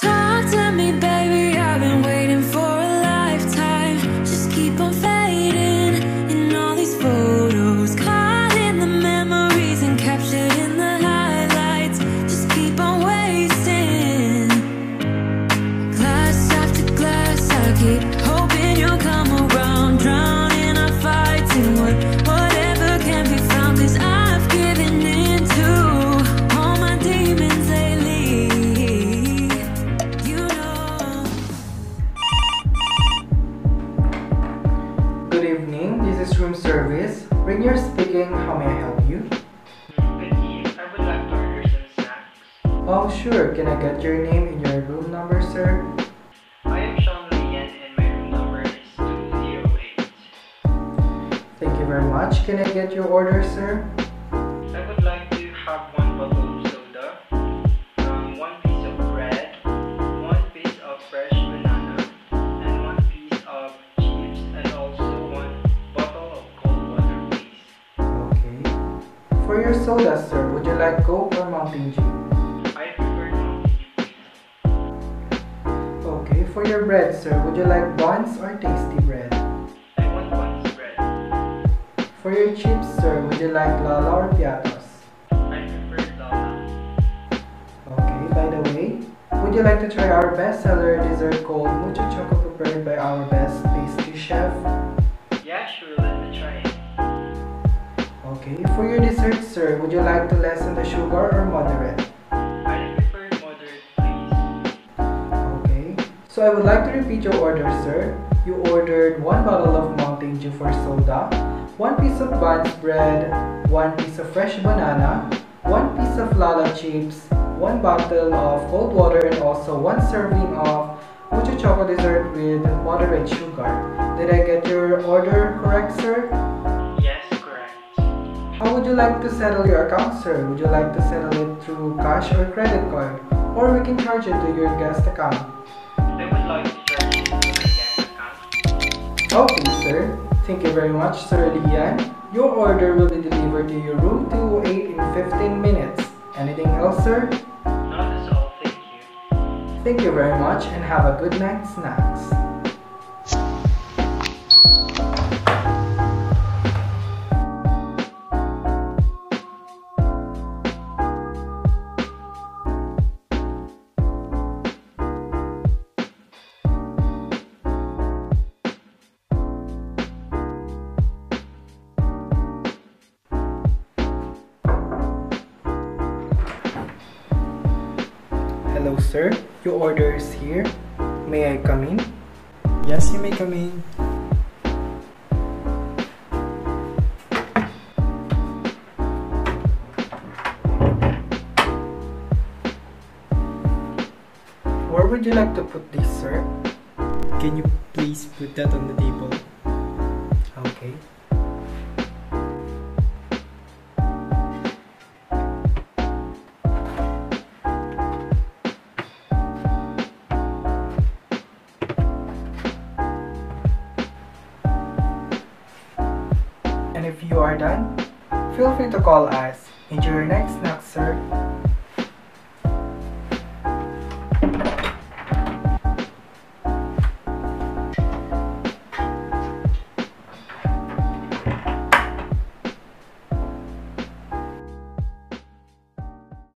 Talk to me, baby. Service. Ranier speaking, how may I help you? I would like to order some snacks. Oh, sure. Can I get your name and your room number, sir? I am Sean Lian and my room number is 208. Thank you very much. Can I get your order, sir? For your soda, sir, would you like Coke or Mountain Dew? I prefer Mountain Dew. Okay. For your bread, sir, would you like buns or tasty bread? I want buns bread. For your chips, sir, would you like Lala or Piattos? I prefer Lala. Okay, by the way, would you like to try our bestseller dessert called Mucho Choco prepared by our best pastry chef? Okay, for your dessert, sir, would you like to lessen the sugar or moderate? I prefer moderate, please. Okay, so I would like to repeat your order, sir. You ordered one bottle of Mountain Dew for soda, one piece of buns bread, one piece of fresh banana, one piece of Lala chips, one bottle of cold water, and also one serving of Mucho Choco dessert with moderate sugar. Did I get your order correct, sir? How would you like to settle your account, sir? Would you like to settle it through cash or credit card? Or we can charge it to your guest account. I would like to charge it to my guest account. Okay, sir. Thank you very much, Sir Lian. Your order will be delivered to your room 208 in 15 minutes. Anything else, sir? No, that's all. Thank you. Thank you very much and have a good night snacks. Hello, sir. Your order is here. May I come in? Yes, you may come in. Where would you like to put this, sir? Can you please put that on the table? If you are done, feel free to call us. Enjoy your next snack, sir.